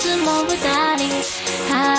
tomorrow, darling. I